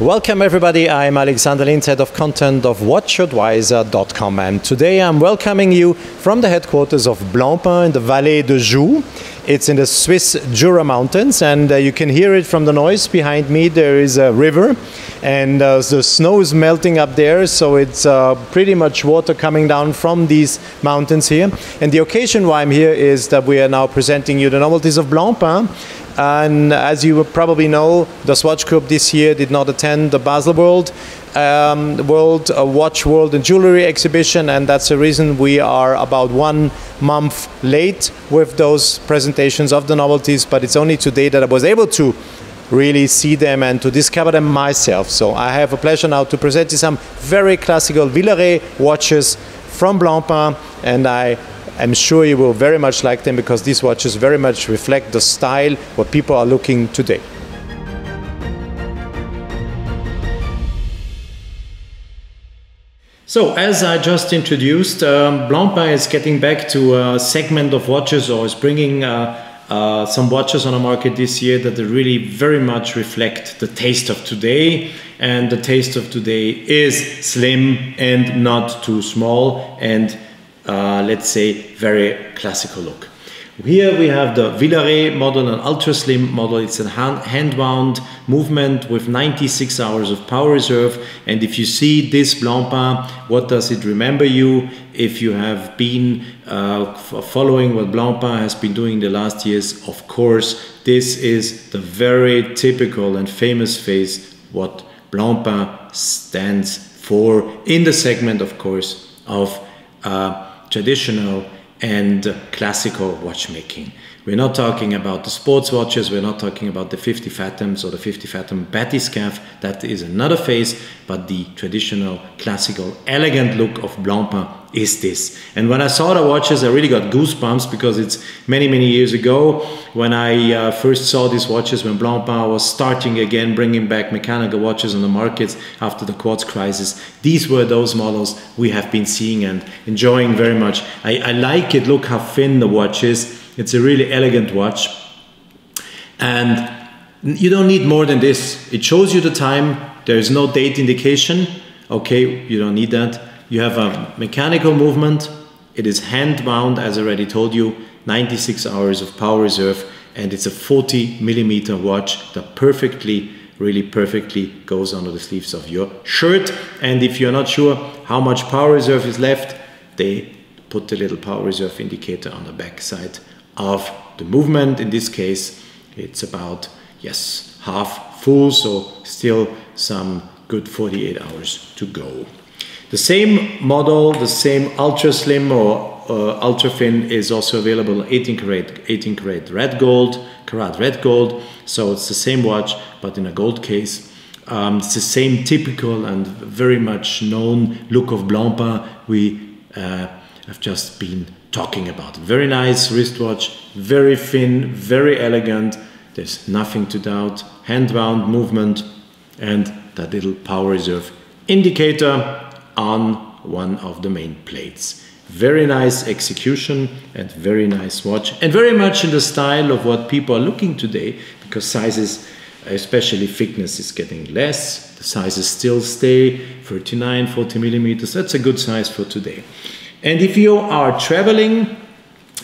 Welcome everybody, I'm Alexander Linz, head of content of WatchAdvisor.com and today I'm welcoming you from the headquarters of Blancpain in the Vallée de Joux. It's in the Swiss Jura Mountains and uh, you can hear it from the noise behind me. There is a river and uh, the snow is melting up there so it's uh, pretty much water coming down from these mountains here. And the occasion why I'm here is that we are now presenting you the novelties of Blancpain and as you probably know, the Swatch Group this year did not attend the Baselworld um, World uh, Watch World and Jewelry Exhibition, and that's the reason we are about one month late with those presentations of the novelties. But it's only today that I was able to really see them and to discover them myself. So I have a pleasure now to present you some very classical Villeret watches from Blancpain, and I I'm sure you will very much like them because these watches very much reflect the style what people are looking today. So, as I just introduced, um, Blancpain is getting back to a segment of watches or is bringing uh, uh, some watches on the market this year that really very much reflect the taste of today. And the taste of today is slim and not too small and uh, let's say, very classical look. Here we have the Villeret model, an ultra slim model. It's a hand wound movement with 96 hours of power reserve. And if you see this Blancpain, what does it remember you? If you have been uh, following what Blancpain has been doing the last years, of course, this is the very typical and famous face what Blancpain stands for in the segment, of course, of uh, traditional and classical watchmaking. We're not talking about the sports watches, we're not talking about the 50 fathoms or the 50 fathom bathyscaphe, that is another phase, but the traditional, classical, elegant look of Blancpain is this. And when I saw the watches, I really got goosebumps because it's many, many years ago when I uh, first saw these watches when Blancpain was starting again, bringing back mechanical watches on the markets after the quartz crisis. These were those models we have been seeing and enjoying very much. I, I like it. Look how thin the watch is. It's a really elegant watch. And you don't need more than this. It shows you the time. There is no date indication. Okay, you don't need that. You have a mechanical movement. It is hand wound, as I already told you, 96 hours of power reserve, and it's a 40 millimeter watch that perfectly, really perfectly goes under the sleeves of your shirt. And if you're not sure how much power reserve is left, they put the little power reserve indicator on the back side of the movement. In this case, it's about, yes, half full, so still some good 48 hours to go. The same model, the same ultra slim or uh, ultra thin is also available 18 karat, 18 karat red gold, karat red gold. So it's the same watch, but in a gold case. Um, it's the same typical and very much known look of Blancpain we uh, have just been talking about. Very nice wristwatch, very thin, very elegant. There's nothing to doubt. Hand wound movement and that little power reserve indicator on one of the main plates. Very nice execution and very nice watch and very much in the style of what people are looking today because sizes, especially thickness is getting less. The sizes still stay 39, 40 millimeters. That's a good size for today. And if you are traveling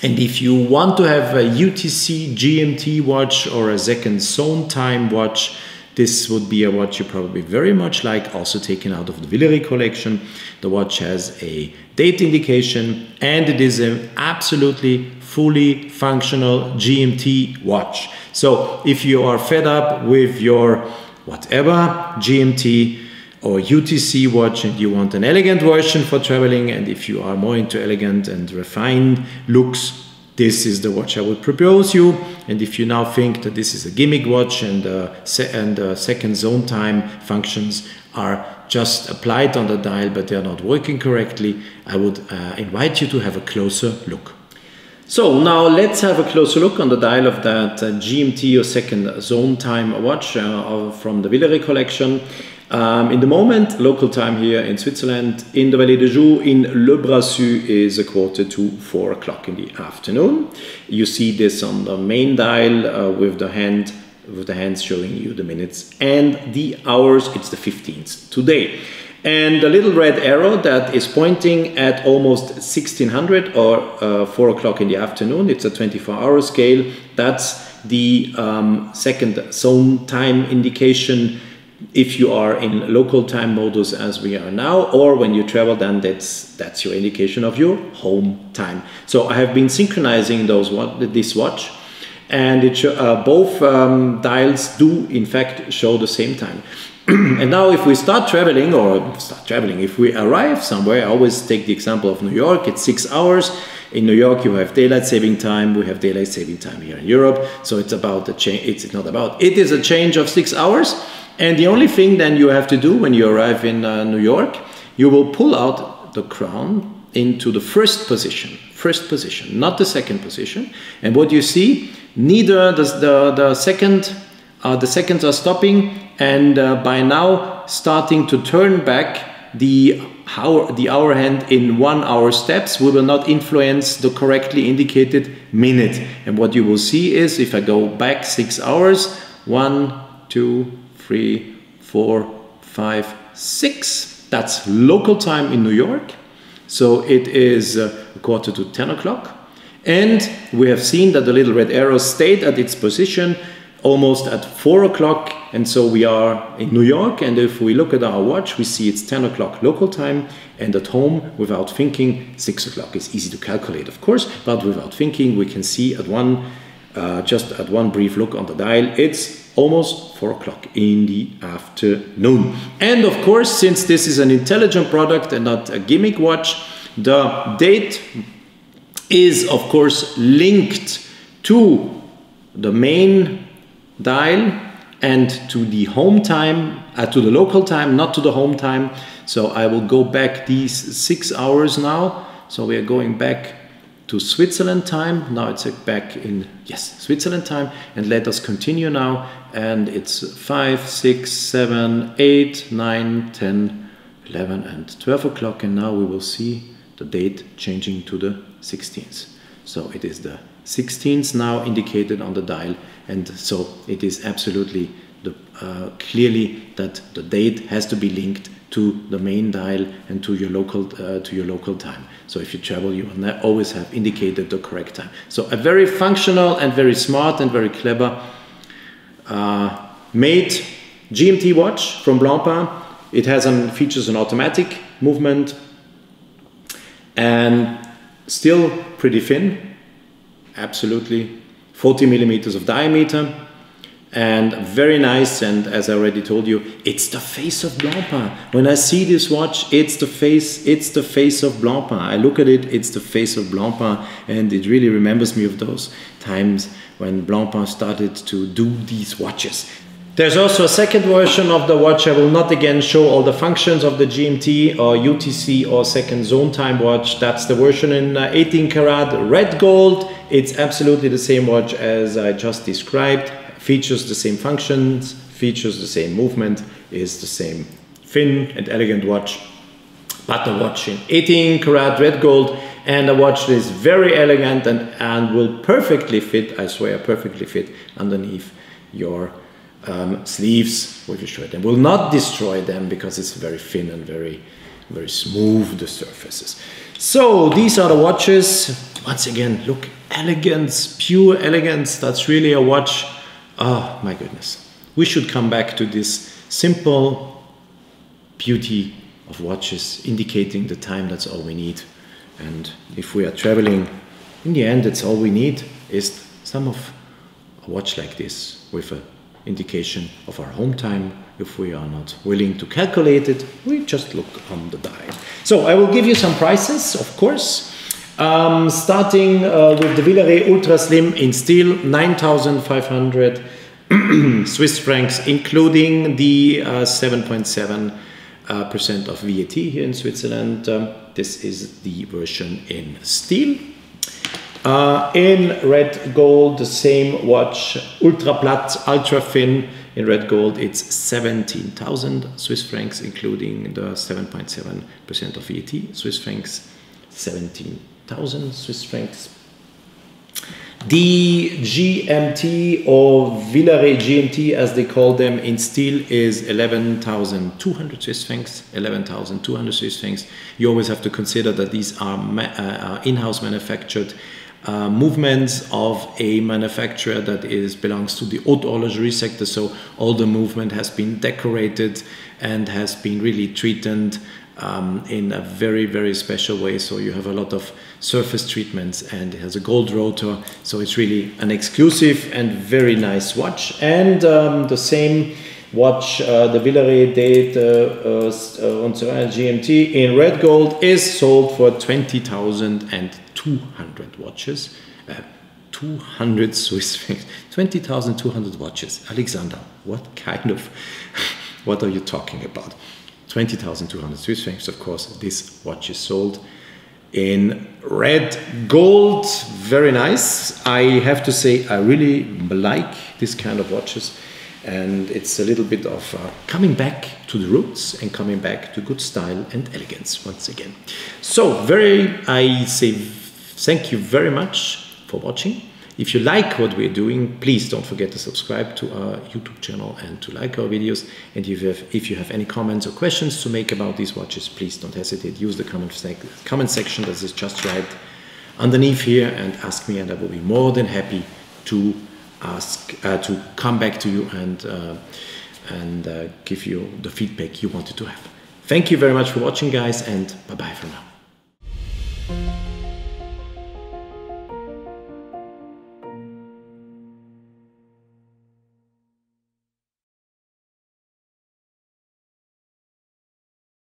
and if you want to have a UTC GMT watch or a second zone time watch, this would be a watch you probably very much like, also taken out of the Villeret collection. The watch has a date indication and it is an absolutely fully functional GMT watch. So if you are fed up with your whatever GMT or UTC watch and you want an elegant version for traveling and if you are more into elegant and refined looks this is the watch I would propose you. And if you now think that this is a gimmick watch and, uh, and uh, second zone time functions are just applied on the dial but they are not working correctly, I would uh, invite you to have a closer look. So now let's have a closer look on the dial of that uh, GMT or second zone time watch uh, from the Villeret collection. Um, in the moment, local time here in Switzerland, in the Vallée de Joux, in Le Brassus, is a quarter to four o'clock in the afternoon. You see this on the main dial uh, with the hand with the hands showing you the minutes and the hours. It's the 15th today. And the little red arrow that is pointing at almost 1600 or uh, 4 o'clock in the afternoon, it's a 24 hour scale. That's the um, second zone time indication if you are in local time modus as we are now or when you travel then that's that's your indication of your home time. So i have been synchronizing those this watch and it uh, both um, dials do in fact show the same time. And now if we start traveling or start traveling if we arrive somewhere i always take the example of new york. It's six hours. In new york you have daylight saving time. We have daylight saving time here in europe. So it's about the change it's not about it is a change of six hours and the only thing then you have to do when you arrive in uh, new york you will pull out the crown into the first position first position not the second position. And what you see neither the, the, the second uh, the seconds are stopping and uh, by now starting to turn back the hour, the hour hand in one hour steps we will not influence the correctly indicated minute. And what you will see is if I go back six hours one two three four five six. That's local time in New York. So it is uh, a quarter to 10 o'clock. And we have seen that the little red arrow stayed at its position almost at 4 o'clock. And so we are in New York. And if we look at our watch we see it's 10 o'clock local time and at home without thinking. 6 o'clock is easy to calculate of course but without thinking we can see at one uh, just at one brief look on the dial it's almost 4 o'clock in the afternoon and of course since this is an intelligent product and not a gimmick watch the date is of course linked to the main dial and to the home time, uh, to the local time, not to the home time. So I will go back these six hours now. So we are going back to Switzerland time. Now it's back in, yes, Switzerland time. And let us continue now. And it's 5, 6, 7, 8, 9, 10, 11 and 12 o'clock. And now we will see the date changing to the 16th. So it is the 16th now indicated on the dial and so it is absolutely the, uh, clearly that the date has to be linked to the main dial and to your local uh, to your local time. So if you travel, you will always have indicated the correct time. So a very functional and very smart and very clever uh, made GMT watch from Blancpain. It has an features an automatic movement and still pretty thin, absolutely 40 millimeters of diameter and very nice and as I already told you it's the face of Blancpain when I see this watch it's the face it's the face of Blancpain I look at it it's the face of Blancpain and it really remembers me of those times when Blancpain started to do these watches there's also a second version of the watch. I will not again show all the functions of the GMT or UTC or second zone time watch. That's the version in uh, 18 karat red gold. It's absolutely the same watch as I just described. Features the same functions, features the same movement, is the same thin and elegant watch. But the watch in 18 karat red gold and a watch is very elegant and, and will perfectly fit, I swear, perfectly fit underneath your um, sleeves with your shirt and will not destroy them because it's very thin and very very smooth the surfaces so these are the watches once again look elegance pure elegance that's really a watch oh my goodness we should come back to this simple beauty of watches indicating the time that's all we need and if we are traveling in the end that's all we need is some of a watch like this with an indication of our home time. If we are not willing to calculate it, we just look on the dial. So I will give you some prices, of course. Um, starting uh, with the Villeret Ultra Slim in steel, 9,500 Swiss francs, including the 7.7 uh, uh, percent of VAT here in Switzerland. Um, this is the version in steel. Uh, in red gold, the same watch, ultra plat, ultra thin. In red gold, it's 17,000 Swiss francs, including the 7.7% of VAT. Swiss francs, 17,000 Swiss francs. The GMT or Villeret GMT as they call them in steel is 11,200 Swiss francs, 11,200 Swiss francs. You always have to consider that these are, uh, in-house manufactured uh, movements of a manufacturer that is belongs to the haute horlogerie sector. So all the movement has been decorated and has been really treated um, in a very, very special way. So you have a lot of surface treatments and it has a gold rotor. So it's really an exclusive and very nice watch. And um, the same watch, uh, the Villeret Date uh, uh, GMT in red gold is sold for 20,200 watches. Uh, 200 Swiss francs, 20,200 watches. Alexander, what kind of, what are you talking about? 20,200 Swiss francs, of course, this watch is sold in red gold. Very nice. I have to say, I really like this kind of watches. And it's a little bit of uh, coming back to the roots and coming back to good style and elegance once again. So, very, I say thank you very much for watching. If you like what we're doing, please don't forget to subscribe to our YouTube channel and to like our videos. And if you have, if you have any comments or questions to make about these watches, please don't hesitate. Use the comment, sec comment section that is just right underneath here and ask me and I will be more than happy to ask, uh, to come back to you and, uh, and uh, give you the feedback you wanted to have. Thank you very much for watching guys and bye bye for now.